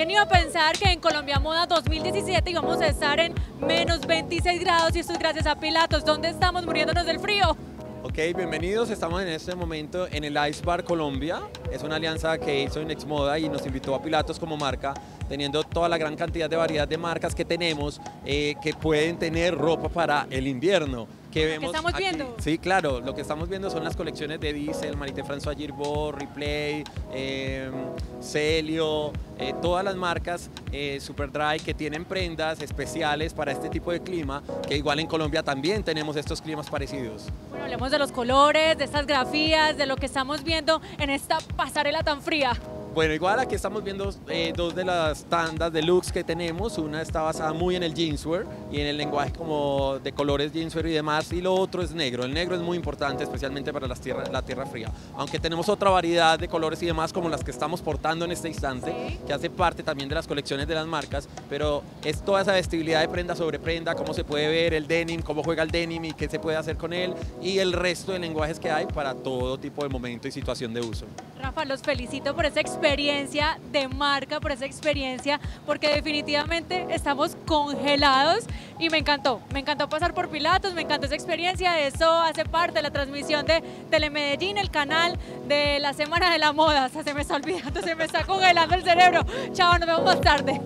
¿Quién iba a pensar que en Colombia Moda 2017 íbamos a estar en menos 26 grados y esto es gracias a Pilatos? ¿Dónde estamos muriéndonos del frío? Ok, bienvenidos. Estamos en este momento en el Ice Bar Colombia. Es una alianza que hizo Inex Moda y nos invitó a Pilatos como marca, teniendo toda la gran cantidad de variedad de marcas que tenemos eh, que pueden tener ropa para el invierno. Que vemos estamos viendo? Sí, claro. Lo que estamos viendo son las colecciones de Diesel, Marité François Girbo, Replay, eh, Celio, eh, todas las marcas eh, Superdry que tienen prendas especiales para este tipo de clima, que igual en Colombia también tenemos estos climas parecidos. Bueno, hablemos de los colores, de estas grafías, de lo que estamos viendo en esta pasarela tan fría. Bueno, igual aquí estamos viendo eh, dos de las tandas de looks que tenemos. Una está basada muy en el jeanswear y en el lenguaje como de colores jeanswear y demás. Y lo otro es negro. El negro es muy importante, especialmente para las tierra, la tierra fría. Aunque tenemos otra variedad de colores y demás, como las que estamos portando en este instante, que hace parte también de las colecciones de las marcas. Pero es toda esa vestibilidad de prenda sobre prenda, cómo se puede ver el denim, cómo juega el denim y qué se puede hacer con él. Y el resto de lenguajes que hay para todo tipo de momento y situación de uso. Rafa, los felicito por esa experiencia de marca, por esa experiencia, porque definitivamente estamos congelados y me encantó, me encantó pasar por Pilatos, me encantó esa experiencia, eso hace parte de la transmisión de Telemedellín, el canal de la Semana de la Moda, se me está olvidando, se me está congelando el cerebro, chao, nos vemos más tarde.